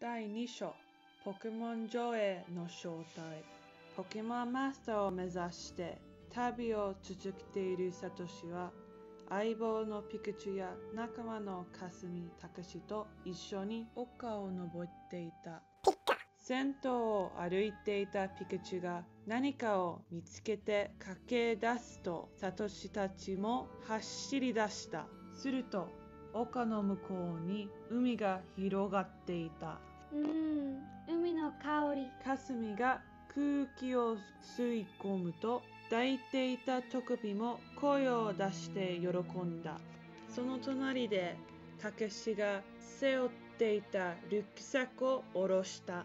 第2章。ポケモン上映の正体。ポケモンマスターを目指して旅を続けているサトシは相棒のピクチュや仲間のかすみたかしと一緒に丘を登っていた。先頭を歩いていたピクチュが何かを見つけて駆け出すとサトシたちも走り出した。すると丘の向こうに海が広がっていた。うん、海の香り。かすみが空気を吸い込むと抱いていたトクピも声を出して喜んだ。その隣でたけしが背負っていたリュックサックを下ろした